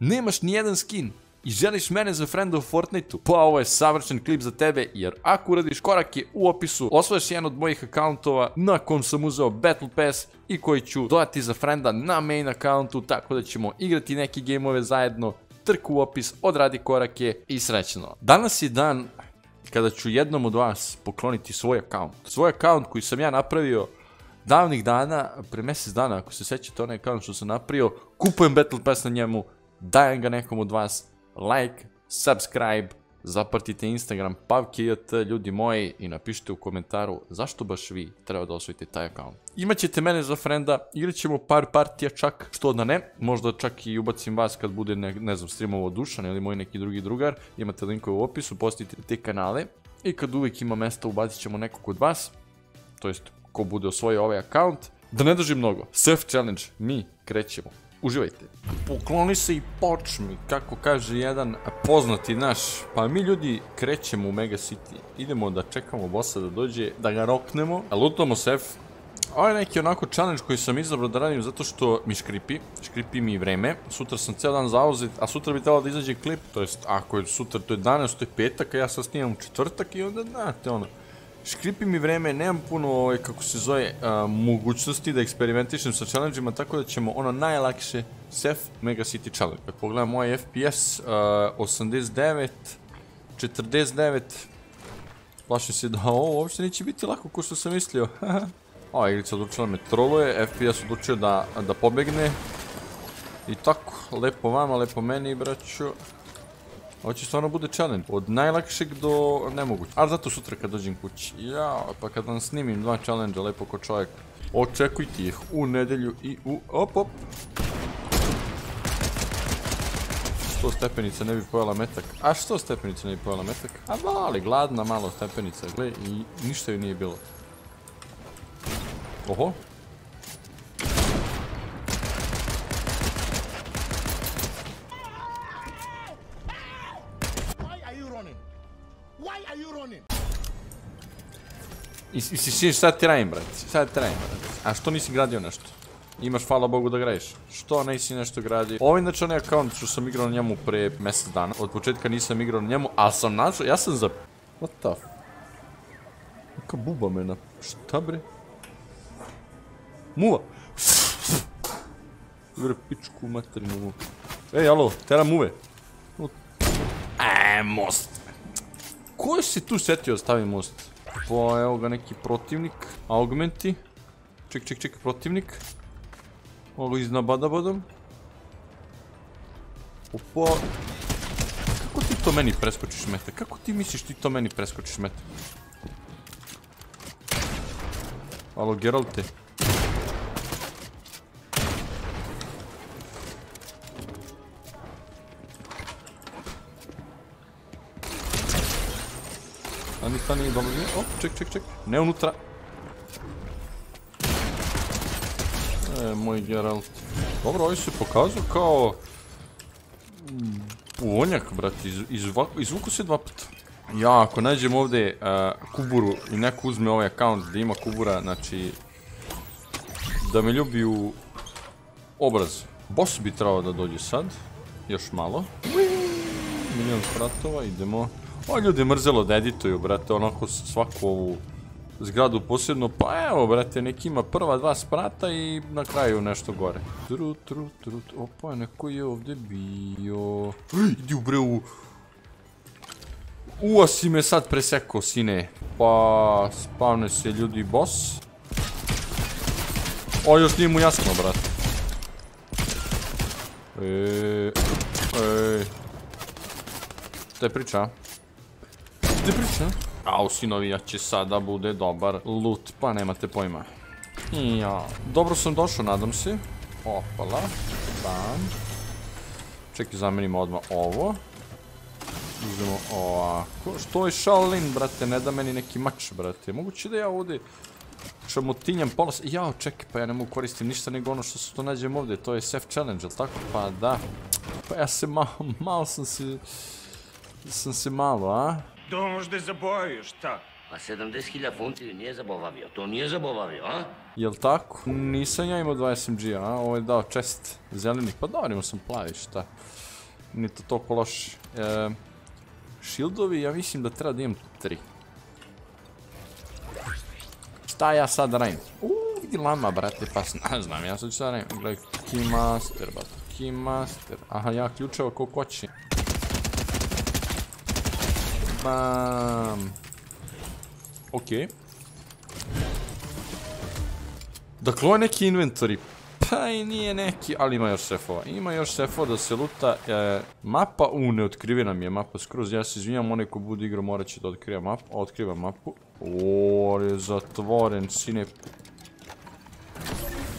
Nemaš ni jedan skin i želiš mene za frenda u Fortniteu, pa ovo je savršen klip za tebe, jer ako uradiš korake u opisu, osvojaš jedan od mojih akauntova na kom sam uzeo Battle Pass i koji ću dodati za frenda na main accountu, tako da ćemo igrati neke gameove zajedno, trku u opis, odradi korake i srećno. Danas je dan kada ću jednom od vas pokloniti svoj account. Svoj account koji sam ja napravio davnih dana, pre mjesec dana, ako se sećate onaj account što sam napravio, kupujem Battle Pass na njemu, dajem ga nekom od vas, like, subscribe, zapratite Instagram pavkijt, ljudi moji, i napišite u komentaru zašto baš vi treba da osvojite taj account. Imaćete mene za frenda, igrat ćemo par partija čak, što da ne, možda čak i ubacim vas kad bude, ne, ne znam, streamovo Dušan ili moj neki drugi drugar, imate linkove u opisu, postite te kanale i kad uvijek ima mesta ubacit ćemo nekog od vas, to jest ko bude osvojio ovaj account. Da ne drži mnogo, surf challenge, mi krećemo. Uživajte. Pokloni se i počmi, kako kaže jedan poznati naš. Pa mi ljudi krećemo u Mega City. Idemo da čekamo bossa da dođe, da ga roknemo. Lutamo sef. Ovo je neki onako challenge koji sam izabrao da radim zato što mi škripi. Škripi mi vreme. Sutra sam ceo dan zauzet, a sutra bi trebalo da izađe klip. To jest, ako je sutra, to je danas, to je petak, a ja sad snimam četvrtak i onda, znate, ono. Škripi mi vreme, nemam puno, ovaj, kako se zove, mogućnosti da eksperimentišem sa challenge tako da ćemo ono najlakše Sef Mega City Challenge. Kad pogledam moj FPS, 89, 49, plašim se da ovo uopšte neće biti lako ko što sam mislio. Ova igrica odlučila me troluje, FPS odlučio da, da pobegne. I tako, lepo vama, lepo meni, braću. Ovo će stvarno bude challenge. Od najlakšeg do nemoguće. Ali zato sutra kad dođem kući. Ja, pa kad vam snimim dva challenge lepo ko čovjek. Očekujte ih u nedelju i u... Op, op. 100 stepenica ne bi pojela metak. A što stepenica ne bi pojela metak? A mali, gladna malo stepenica. Gle, i ništa joj nije bilo. Oho, I, i, sad ti brate. Sad ti radim, brate. A što nisi gradio nešto? Imaš, hvala Bogu, da gradiš. Što nisi nešto gradio? Ovo je inače onaj account što sam igrao na njemu pre mjesec dana. Od početka nisam igrao na njemu, ali sam našao, ja sam za... What the f... Neka buba me na... Šta bre? Muva! Bre, pičku materinu. Ej, alo, tera muve. E, most. Ko si tu setio stavi most? Pa evo ga neki protivnik. Augmenti. Ček, ček, ček, protivnik. Ovo iznabadabadam. Opa. Kako ti to meni preskočiš mete? Kako ti misliš ti to meni preskočiš mete? Alo, Geralte. Stani, stani, dolazi. O, ček, ček, ček. Ne unutra. E, moj Geralt. Dobro, ovaj se pokazao kao... Vonjak, brati. Izvuku se dva puta. Ja, ako nađem ovdje Kuburu i neko uzme ovaj account gdje ima Kubura, znači... Da me ljubi u obraz. Boss bi trebao da dođe sad. Još malo. Milion spratova, idemo. O, ljudi mrzelo da edituju, brate, onako svaku ovu zgradu posebno, pa evo, brate, neki ima prva dva sprata i na kraju nešto gore. Tru, tru, tru, opa, neko je ovdje bio. Idi u bre u... Ua si me sad presekao, sine. Pa, spavne se ljudi boss. O, još nije mu jasno, brate. Eee, eee. Šta je priča? Gdje priča? Au, sinovi, ja će sada bude dobar loot, pa nemate pojma. Ja, dobro sam došao, nadam se. Opala. Bam. Čekaj, zamenimo odmah ovo. Uzmemo ovako. Što je Shaolin, brate? Ne da meni neki mač, brate. Moguće da ja ovdje šamotinjam pola... Jao, čekaj, pa ja ne mogu koristim ništa nego ono što se to nađem ovdje. To je safe challenge, ali tako? Pa da. Pa ja se malo, malo sam se... Sam se malo, a? To možda zabavio, šta? A 70.000 funti nije zabavavio, to nije zabavavio, a? Jel tako? Nisam ja imao 20 MG, a? Ovo je dao čest zeleni, pa dobro imao sam plavi, šta? Nije to toliko loše. E, shieldovi, ja mislim da treba da imam 3. Šta ja sad radim? Uuu, vidi lama, brate, pa ne znam, ja sad ću sad radim. Gledaj, keymaster, brate, keymaster. Aha, ja ključeva ko koće. Bam. Okej. Dakle, ovo je neki inventory. Pa i nije neki, ali ima još sefova. Ima još sefova da se luta. E, mapa, u, ne otkrivi nam je mapa skroz. Ja se izvinjam, onaj ko bude igrao morat će da otkriva mapu. Otkriva mapu. O, je zatvoren, sine.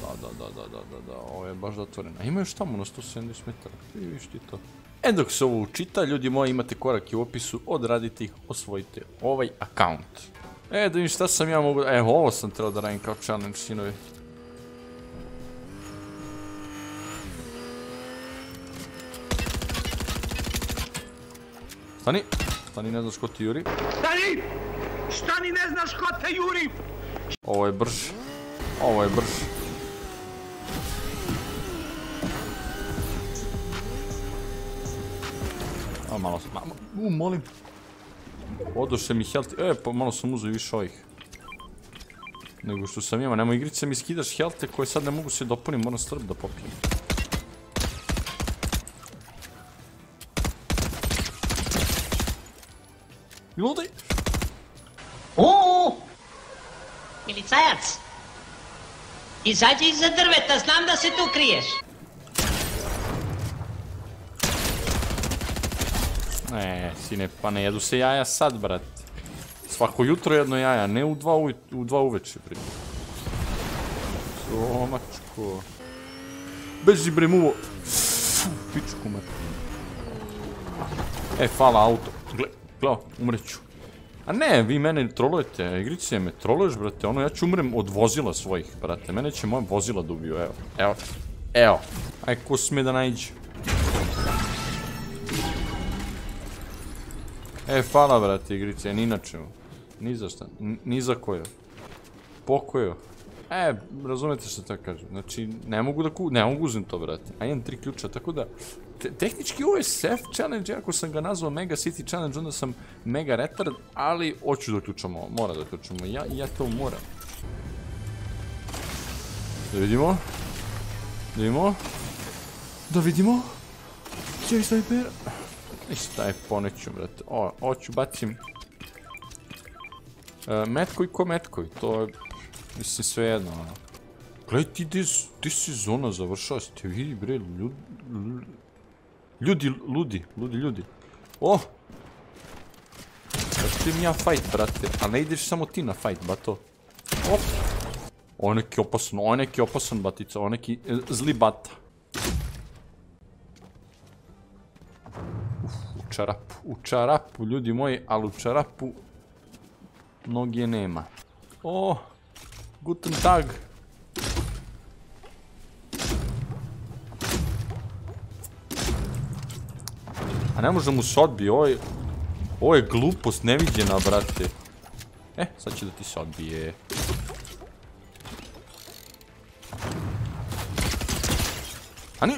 Da, da, da, da, da, da, da, ovo je baš zatvoren. A ima još tamo na 170 metara. I viš ti to. E dok se ovo učita, ljudi moji, imate korake u opisu, odradite ih, osvojite ovaj account. E, da vidim šta sam ja mogu... E, ovo sam trebao da radim kao challenge, sinovi. Stani, stani, ne znaš ko ti juri. Stani! Stani, ne znaš ko te juri! Ovo je brž. Ovo je brž. Malo u, molim. Odoše mi health, e, pa malo sam uzeo više ovih. Nego što sam imao, nemoj igrice mi skidaš helte koje sad ne mogu se dopunim, moram strp da popijem. Ljudi! O! Milicajac! Izađi iza drveta, znam da se tu kriješ. Ne, sine, pa ne jedu se jaja sad, brat. Svako jutro jedno jaja, ne u dva, u uveče, bre. Somačko. Beži bre muvo. Pičku me. E, fala auto. Gle, gle, umreću. A ne, vi mene trolujete, igrice me troluješ, brate, ono, ja ću umrem od vozila svojih, brate, mene će moja vozila da ubiju, evo, evo, evo, aj, ko sme da najđe. E, hvala, brate, igrice, ni na čemu. Ni za šta, ni za koje. Pokojo. E, razumete što tako kažem. Znači, ne mogu da ku... Ne mogu uzem to, brate. A imam tri ključa, tako da... te- tehnički ovo je safe challenge, ako sam ga nazvao Mega City Challenge, onda sam Mega Retard, ali hoću da ključamo ovo, mora da ključamo. Ja, ja to moram. Da vidimo. Da vidimo. Da vidimo. Jaj, snajper. Ništa je poneću, brate. O, hoću, bacim. E, ko metkoj, to je, mislim, sve jedno, ono. Gledaj ti gdje s- gdje sezona završava, ste vidi bre, ljudi, ljudi, ludi, ludi, ljudi. O! Sad ti ja fight, brate, a ne ideš samo ti na fight, bato. Op! Je neki opasan, je neki opasan batica, je neki e, zli bata. Čarapu, u čarapu, ljudi moji, ali u čarapu noge nema. O, guten tag. A ne može mu se odbije, ovo je, ovo je glupost neviđena, brate. E, sad će da ti se odbije. A ni...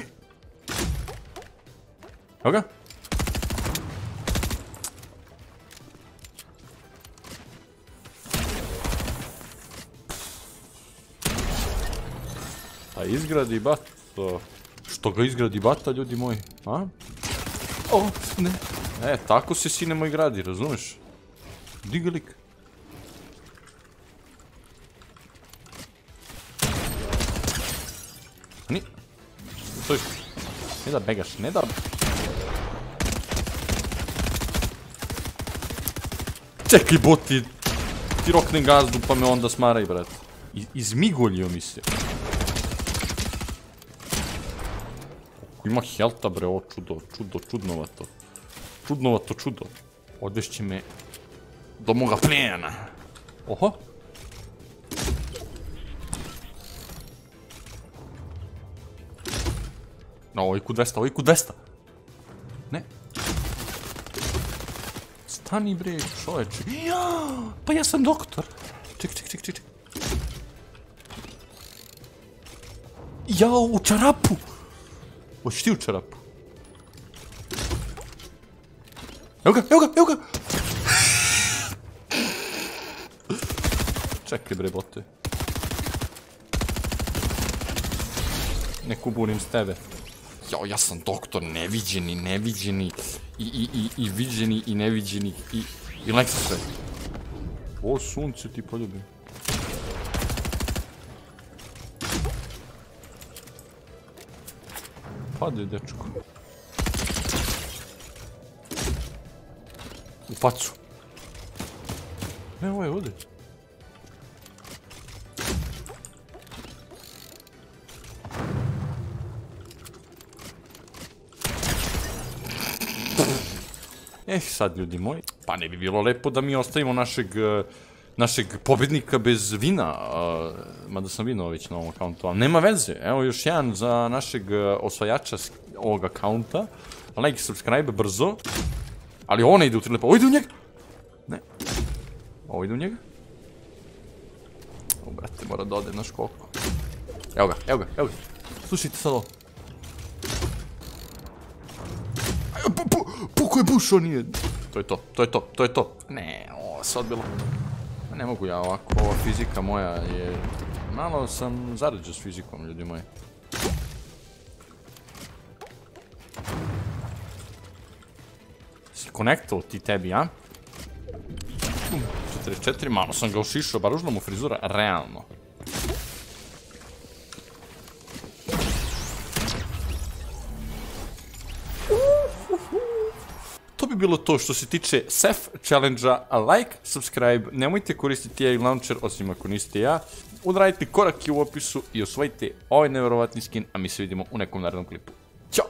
izgradi bato. Što ga izgradi bata, ljudi moji? A? O, ne. E, tako se sine moj gradi, razumeš? Diga lik. Ni. Stoj. Ne da begaš, ne da... Čekaj, boti. Ti roknem gazdu pa me onda smaraj, brate. I, izmigoljio mi se. Ima helta, bre, ovo čudo, čudo, čudnovato. Čudnovato čudo. Odvešće me do moga plijena. Oho. No, ovo je ku 200, ovo je ku 200. Ne. Stani bre, čoveče. Ja, pa ja sam doktor. Ček, ček, ček, ček. Jao, u čarapu. Hoćeš ti u čarapu? Evo ga, evo ga, evo ga! Čekaj bre, bote. Ne kuburim s tebe. Jao, ja sam doktor, neviđeni, neviđeni, i, i, i, i viđeni, i neviđeni, i, i Lexus sve. O, sunce ti poljubim. Pade, dečko. U facu. Ne, ovo je ovdje. Eh, sad ljudi moji, pa ne bi bilo lepo da mi ostavimo našeg, eh, našeg pobjednika bez vina, eh, mada sam vinuo već na ovom akauntu, ali nema veze, evo još jedan za našeg eh, osvajača ovog akaunta, like, subscribe brzo, ali ovo ne ide u tri lepo, ovo ide u njega, ne, ovo ide u njega, o brate, mora da ode, znaš koliko, evo ga, evo ga, evo ga, slušajte sad ovo, Aj, pu, pu, puko je buš, on nije. To je to, to je to, to je to. Ne, ovo se odbilo. Ne mogu ja ovako, ova fizika moja je... Malo sam zarađao s fizikom, ljudi moji. Si konektovao ti tebi, a? Bum, 44, malo sam ga ušišao, bar užla mu frizura, realno. Bilo to što se tiče SEF challenge-a, like, subscribe, nemojte koristiti AI launcher osim ako niste ja, udradite korake u opisu i osvojite ovaj nevjerovatni skin, a mi se vidimo u nekom narednom klipu. Ćao!